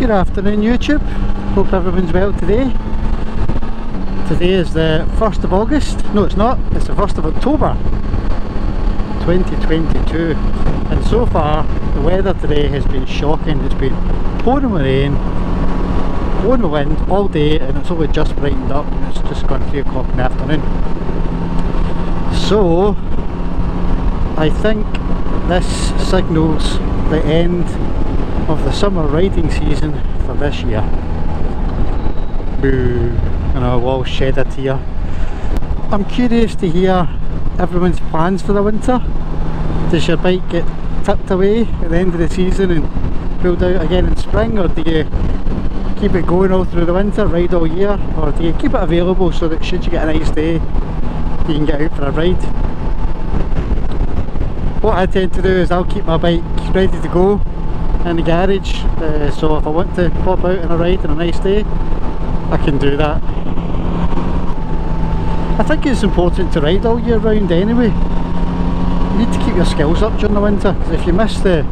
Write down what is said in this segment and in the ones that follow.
Good afternoon YouTube, hope everyone's well today. Today is the 1st of August, no it's not, it's the 1st of October 2022 and so far the weather today has been shocking, it's been pouring with rain, pouring with wind all day and it's only just brightened up and it's just gone 3 o'clock in the afternoon. So I think this signals the end of the summer riding season for this year. Boo, and I will shed a tear. I'm curious to hear everyone's plans for the winter. Does your bike get tipped away at the end of the season and pulled out again in spring or do you keep it going all through the winter, ride all year or do you keep it available so that should you get a nice day you can get out for a ride? What I tend to do is I'll keep my bike ready to go in the garage. Uh, so if I want to pop out on a ride on a nice day I can do that. I think it's important to ride all year round anyway. You need to keep your skills up during the winter because if you miss the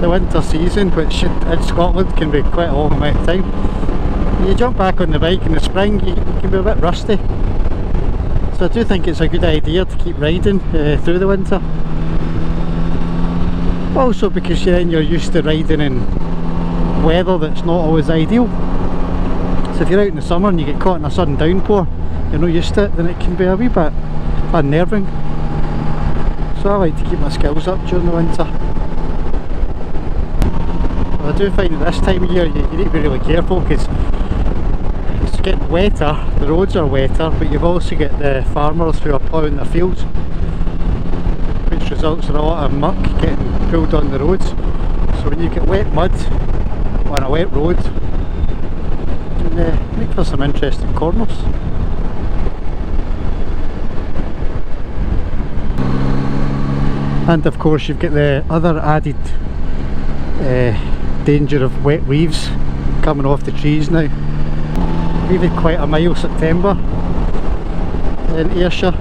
the winter season which in Scotland can be quite a long amount of time you jump back on the bike in the spring you, you can be a bit rusty. So I do think it's a good idea to keep riding uh, through the winter also because then you're used to riding in weather that's not always ideal. So if you're out in the summer and you get caught in a sudden downpour you're not used to it then it can be a wee bit unnerving. So I like to keep my skills up during the winter. But I do find that this time of year you, you need to be really careful because it's getting wetter, the roads are wetter but you've also got the farmers who are ploughing their fields results in a lot of muck getting pulled on the roads. So when you get wet mud on a wet road, can uh, make for some interesting corners. And of course you've got the other added uh, danger of wet leaves coming off the trees now. We've had quite a mild September in Ayrshire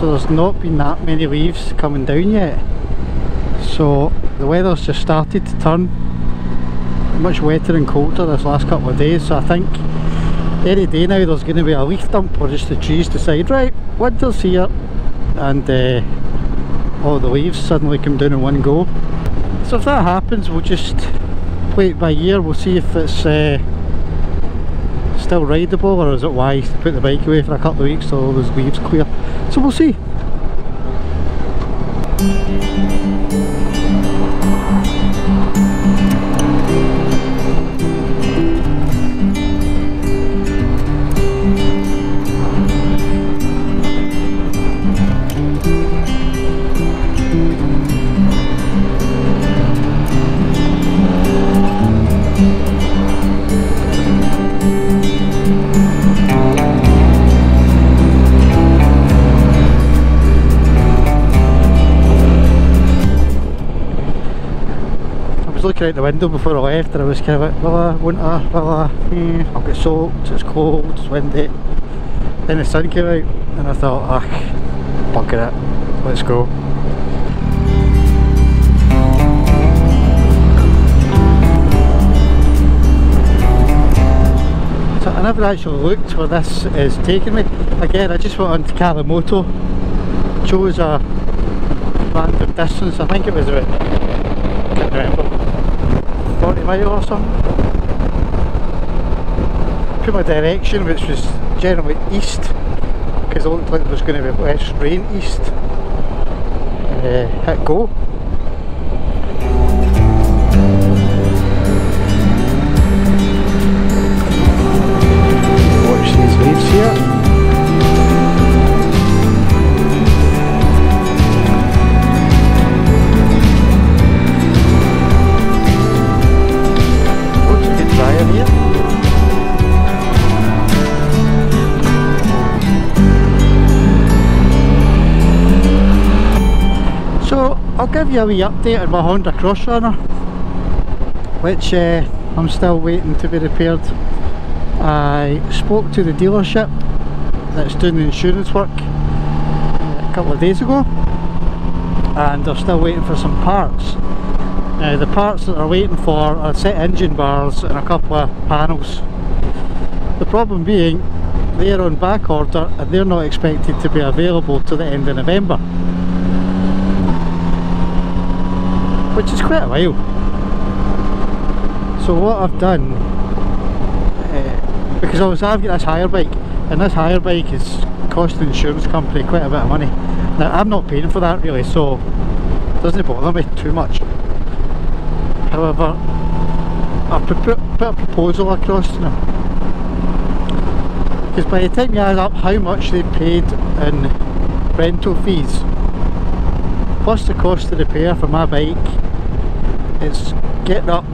so there's not been that many leaves coming down yet. So the weather's just started to turn. Much wetter and colder this last couple of days so I think any day now there's going to be a leaf dump or just the trees decide right winter's here and uh, all the leaves suddenly come down in one go. So if that happens we'll just play it by ear. We'll see if it's uh, still rideable or is it wise to put the bike away for a couple of weeks till those leaves clear? So we'll see out the window before I left and I was kind of like, I, will I, eh, I'll get soaked, it's cold, it's windy. Then the sun came out and I thought, ah, bugger it, let's go. So I never actually looked where this is taking me. Again, I just went on to Calimoto, chose a random distance, I think it was about, I can't remember, 40 or something. Put my direction which was generally east because it looked like there was going to be less rain east. Uh, hit go. I'll give you a wee update on my Honda Crossrunner which uh, I'm still waiting to be repaired. I spoke to the dealership that's doing the insurance work a couple of days ago and they're still waiting for some parts Now the parts that are waiting for are set engine bars and a couple of panels. The problem being they're on back order and they're not expected to be available to the end of November. Which is quite a while. So what I've done, uh, because obviously I've got this hire bike and this hire bike is costing the insurance company quite a bit of money. Now I'm not paying for that really so it doesn't it bother me too much. However, I've put, a proposal across to them. Because by the time you add up how much they paid in rental fees plus the cost of repair for my bike? It's getting up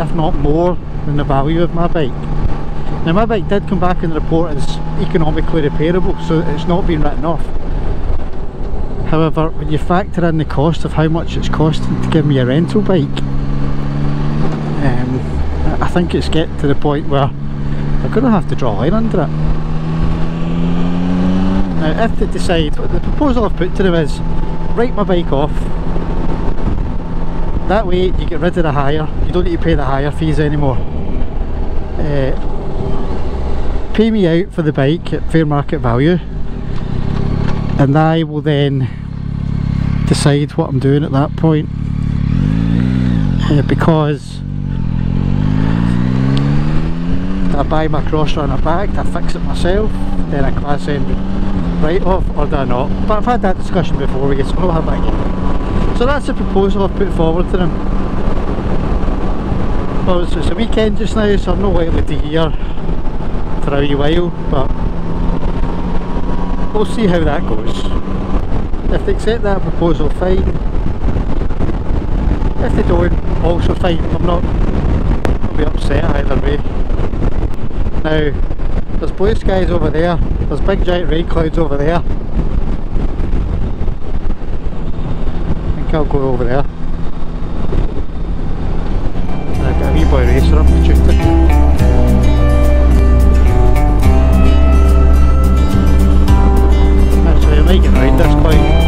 if not more than the value of my bike. Now my bike did come back in the report as economically repairable so it's not been written off. However when you factor in the cost of how much it's costing to give me a rental bike I think it's getting to the point where I'm going to have to draw a line under it. Now if they decide, the proposal I've put to them is write my bike off that way you get rid of the hire, you don't need to pay the hire fees anymore. Uh, pay me out for the bike at fair market value and I will then decide what I'm doing at that point uh, because I buy my Crossrunner back, I fix it myself, then I class end right off, or do I not? But I've had that discussion before, so we'll have. So that's the proposal I've put forward to them. Well, it's, it's a weekend just now, so I'm not likely to hear for a wee while, but we'll see how that goes. If they accept that proposal, fine. If they don't, also fine. I'm not I'll be upset either way. Now, there's blue skies over there, there's big giant rain clouds over there. I think I'll go over there. I've got a wee boy racer up the Tuesday. Actually, I might get round this quite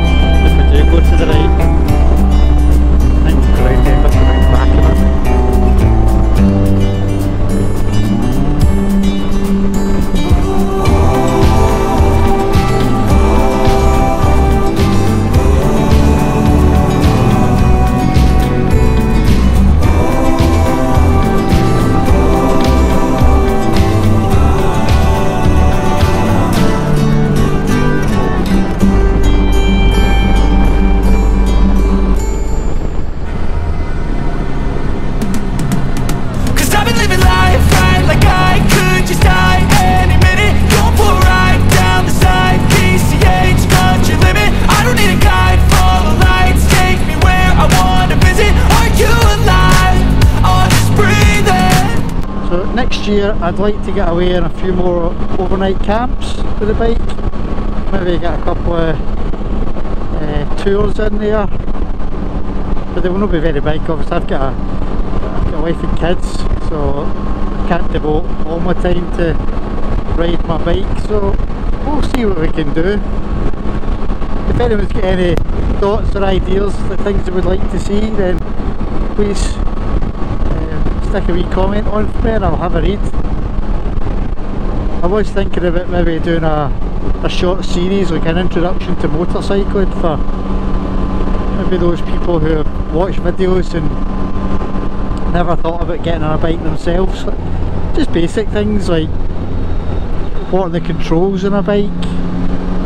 So next year I'd like to get away on a few more overnight camps with the bike. Maybe get a couple of uh, tours in there. But they will not be very big obviously I've got a, I've got a wife and kids so I can't devote all my time to ride my bike so we'll see what we can do. If anyone's got any thoughts or ideas, the things they would like to see then please stick a wee comment on for me and I'll have a read. I was thinking about maybe doing a, a short series like an introduction to motorcycling for maybe those people who have watched videos and never thought about getting on a bike themselves. Just basic things like what are the controls on a bike,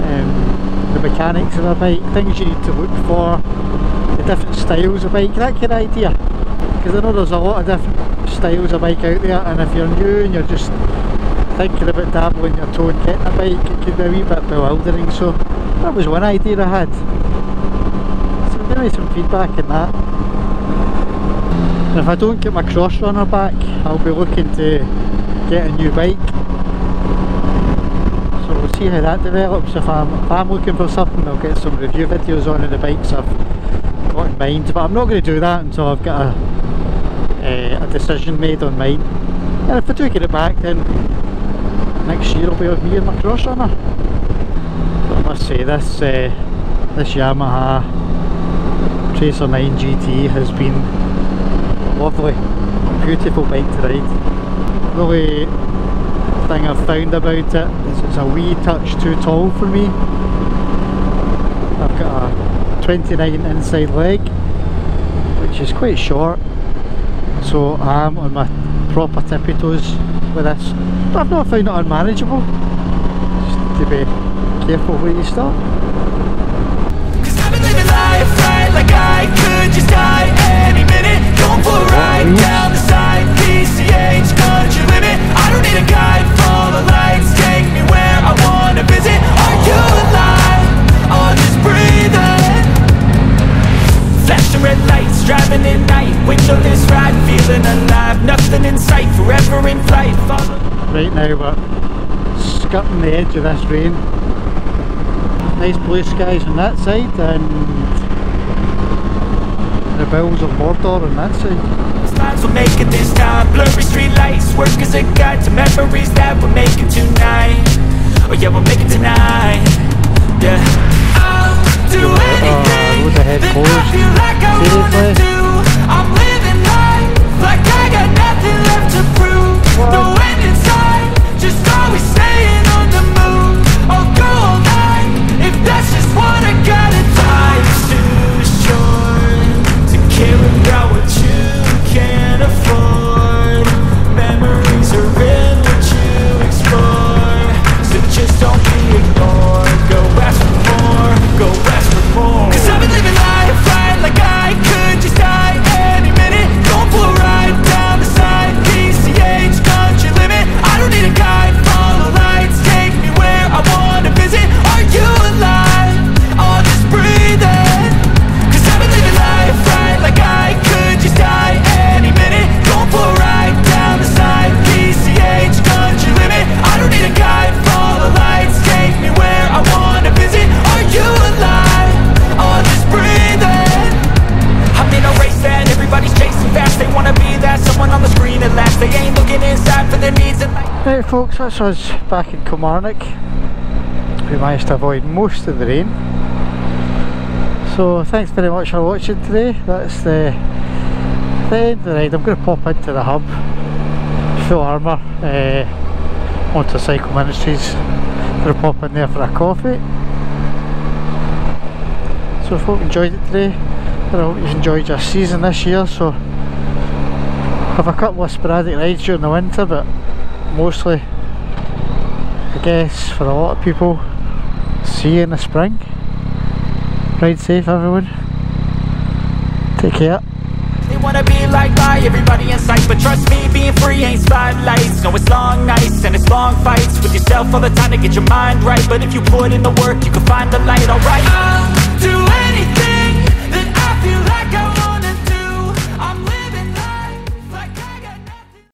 um, the mechanics of a bike, things you need to look for, the different styles of bike, that kind of idea. Because I know there's a lot of different styles of bike out there and if you're new and you're just thinking about dabbling your toe and getting a bike it can be a wee bit bewildering so that was one idea I had. So give me some feedback on that. And if I don't get my Crossrunner back I'll be looking to get a new bike. So we'll see how that develops. If I'm, if I'm looking for something I'll get some review videos on the bikes I've got in mind but I'm not going to do that until I've got a, uh, a decision made on mine. And if I do get it back then next year will be with me and my Crossrunner. But I must say this uh, this Yamaha Tracer 9 GT has been lovely, beautiful bike to ride. The only thing I've found about it is it's a wee touch too tall for me. I've got a 29 inside leg which is quite short so I am on my proper tippy toes with this. But I've not found it unmanageable. Just to be careful where you start. Cause I've been living life right like I could just die any minute. Going for a ride down the side PCH country limit. I don't need a guide, follow lights. Take me where I wanna visit. Are you alive? Or just breathing? Flashing red lights, driving at night Windowless ride, feeling alive Nothing in sight, forever in flight. Follow right now we're skirting the edge of this rain. Nice blue skies on that side and the bills of Mordor on that side. Lines will make it this time. Blurry street lights Work as a guide to memories that we're making tonight. Oh yeah, we'll make it tonight. Yeah. I'll do oh, anything loads folks, that's us back in Kilmarnock. We managed to avoid most of the rain. So thanks very much for watching today. That's the, the end of the ride. I'm going to pop into the hub, full armour, uh, Motorcycle Ministries. Going to pop in there for a coffee. So if you enjoyed it today, and I hope you enjoyed your season this year. So have a couple of sporadic rides during the winter, but mostly I guess for a lot of people see you in the spring. Ride safe everyone. Take care. They wanna be like by everybody in sight But trust me, being free ain't spotlights. No, it's long nights and it's long fights With yourself all the time to get your mind right. But if you put in the work, you can find the light, alright. I'll do